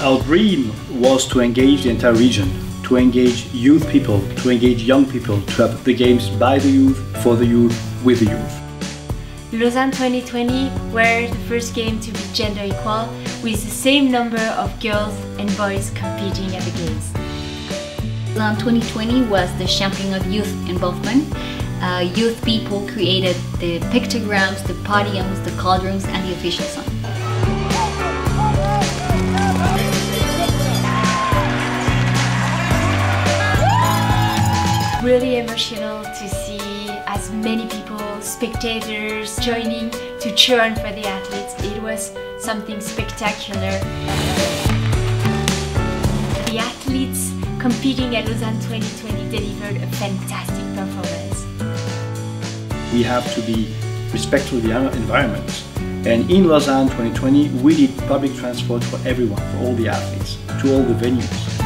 Our dream was to engage the entire region, to engage youth people, to engage young people, to have the games by the youth, for the youth, with the youth. Lausanne 2020 were the first game to be gender equal with the same number of girls and boys competing at the games. Lausanne 2020 was the champion of youth involvement. Uh, youth people created the pictograms, the podiums, the cauldrons and the official song. As many people, spectators joining to cheer on for the athletes. It was something spectacular. The athletes competing at Lausanne 2020 delivered a fantastic performance. We have to be respectful of the environment. And in Lausanne 2020, we did public transport for everyone, for all the athletes, to all the venues.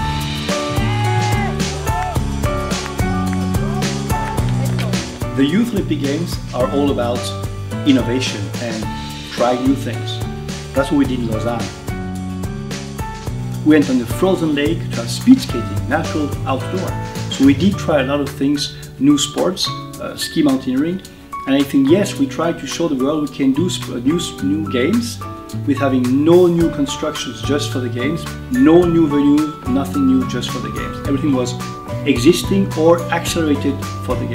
The Youth Olympic Games are all about innovation and trying new things. That's what we did in Lausanne. We went on the frozen lake to have speed skating, natural outdoor. So we did try a lot of things, new sports, uh, ski mountaineering, and I think yes, we tried to show the world we can do new, new games with having no new constructions just for the games, no new venues, nothing new just for the games. Everything was existing or accelerated for the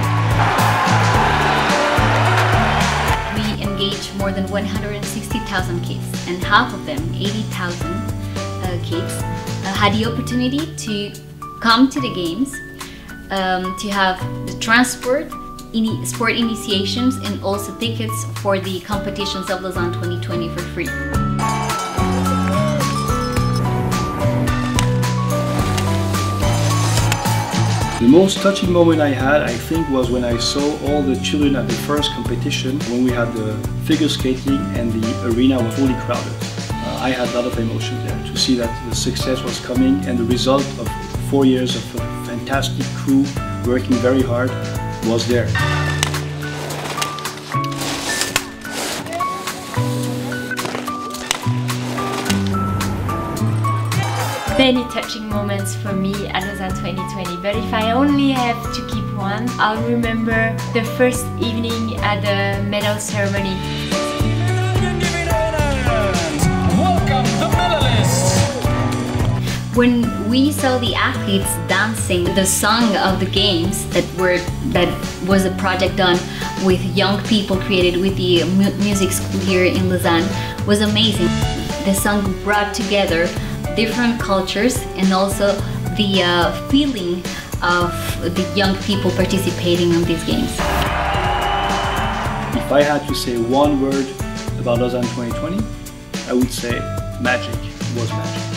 games. more than 160,000 kids, and half of them, 80,000 uh, kids, uh, had the opportunity to come to the games, um, to have the transport, sport initiations, and also tickets for the competitions of Lausanne 2020 for free. The most touching moment I had, I think, was when I saw all the children at the first competition, when we had the figure skating and the arena was fully crowded. Uh, I had a lot of emotion there to see that the success was coming and the result of four years of a fantastic crew working very hard was there. Many touching moments for me at Lausanne 2020 but if I only have to keep one I'll remember the first evening at the medal ceremony. When we saw the athletes dancing the song of the games that were that was a project done with young people created with the music school here in Lausanne was amazing. The song brought together different cultures and also the uh, feeling of the young people participating in these games. If I had to say one word about Lausanne 2020, I would say magic was magic.